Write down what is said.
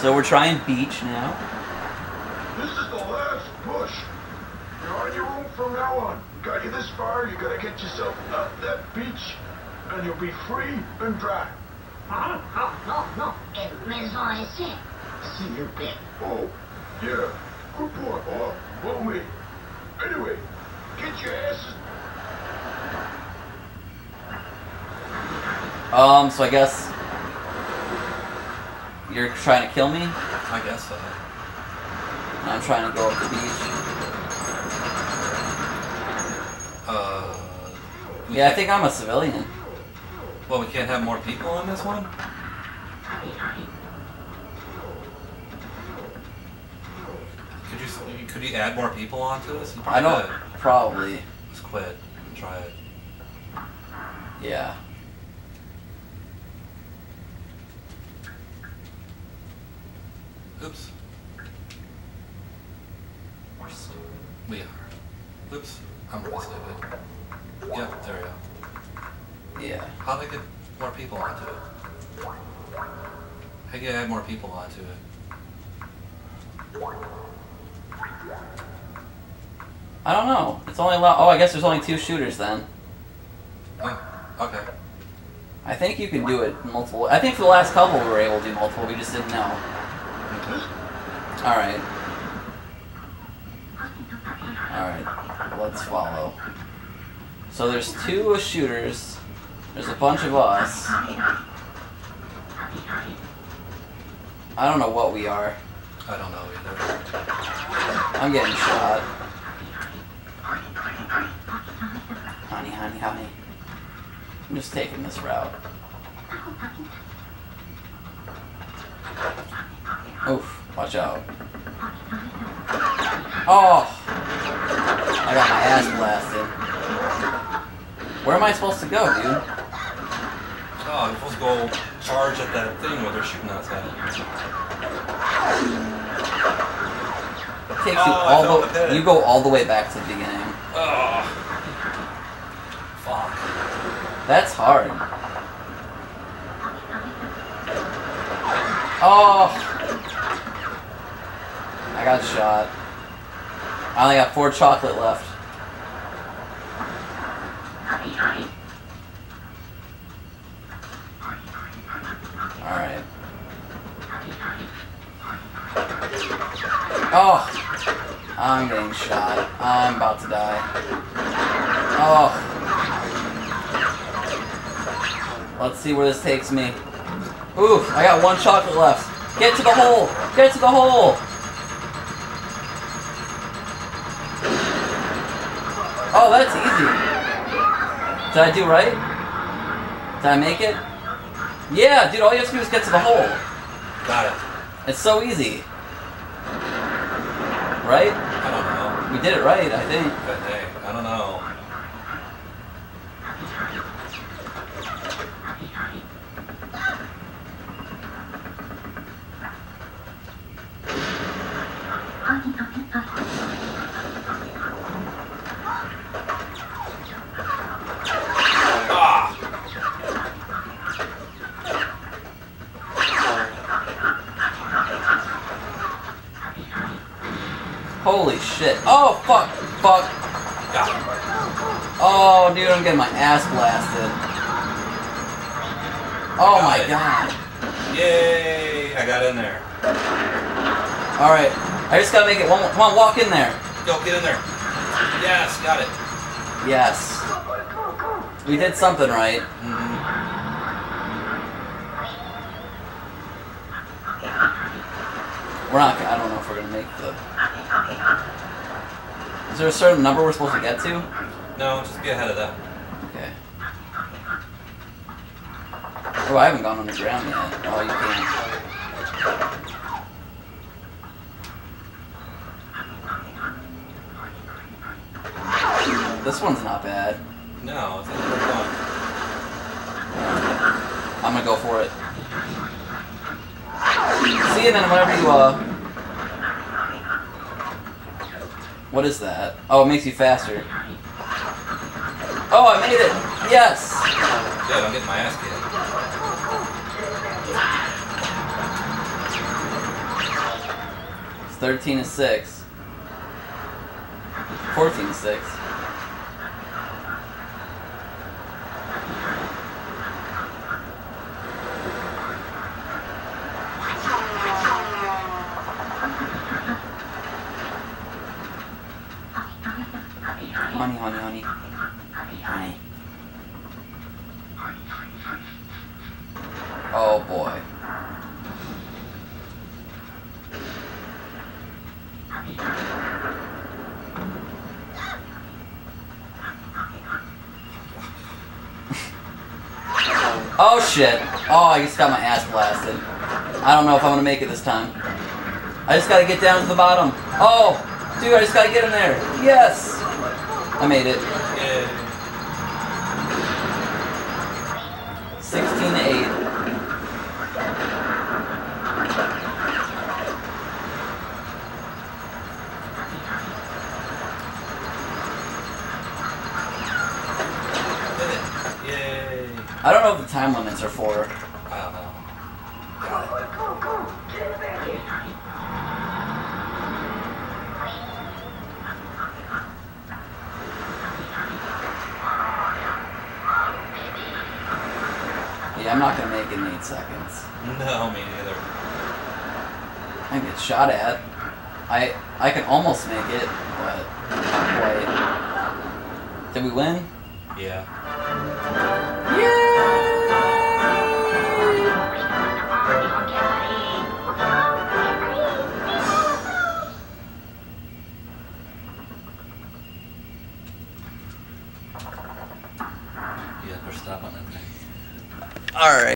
So we're trying beach now. This is the last push. You're on your own from now on. Got you this far, you gotta get yourself up that beach, and you'll be free and dry. Oh, oh, no, no. El maison essaie. S'il vous plaît. Oh, yeah. Good boy, boy. Follow me. Anyway, get your asses Um, so I guess you're trying to kill me. I guess so. I'm trying to go up the beach. Uh. Yeah, I think I'm a civilian. Well, we can't have more people on this one? Could you could you add more people onto this? I don't. could. Probably. Let's quit and try it. Yeah. Oops. We are. Oops. I'm really stupid. Yeah, there we go. Yeah. How do I get more people onto it? How do you add more people onto it? I don't know. It's only allow. Oh, I guess there's only two shooters then. Oh, okay. I think you can do it multiple. I think for the last couple we were able to do multiple. We just didn't know. All right. All right. Let's follow. So there's two shooters. There's a bunch of us. I don't know what we are. I don't know either. I'm getting shot. Honey, honey, honey. I'm just taking this route. Oof, watch out. Oh! I got my ass blasted. Where am I supposed to go, dude? Oh, I'm supposed to go charge at that thing where they're shooting us at. It takes you Oh, I all the the you go all the way back to the beginning. Oh. Fuck. That's hard. Oh! Got shot. I only got four chocolate left. Alright. Oh! I'm getting shot. I'm about to die. Oh! Let's see where this takes me. Oof, I got one chocolate left. Get to the hole! Get to the hole! Oh, that's easy. Did I do right? Did I make it? Yeah, dude, all you have to do is get to the hole. Got it. It's so easy. Right? I don't know. We did it right, I think. But hey, I don't know. Holy shit. Oh, fuck. Fuck. It. Oh, dude, I'm getting my ass blasted. Oh Got my it. god. Yay! I got in there. Alright. I just gotta make it one more. Come on, walk in there. Go, get in there. Yes, got it. Yes. We did something right. Mhm. We're not gonna, I don't know if we're gonna make the... Is there a certain number we're supposed to get to? No, just get ahead of that. Okay. Oh, I haven't gone underground yet. Oh, you can't. This one's not bad. No, it's not fun. I'm gonna go for it. See you then whenever you, uh... What is that? Oh, it makes you faster. Oh, I made it! Yes! Good, I'm getting my ass kicked. 13 to 6. 14 to 6. Honey, honey, honey. Honey. Oh boy. Oh shit. Oh, I just got my ass blasted. I don't know if I'm gonna make it this time. I just gotta get down to the bottom. Oh! Dude, I just gotta get in there. Yes! I made it. Yay. 16 to 8. Did it. Yay. I don't know what the time limits are for. I don't know. Got it. Yeah, I'm not gonna make it in 8 seconds. No, me neither. I get shot at. I I can almost make it, but not quite. Did we win? Yeah. Yeah!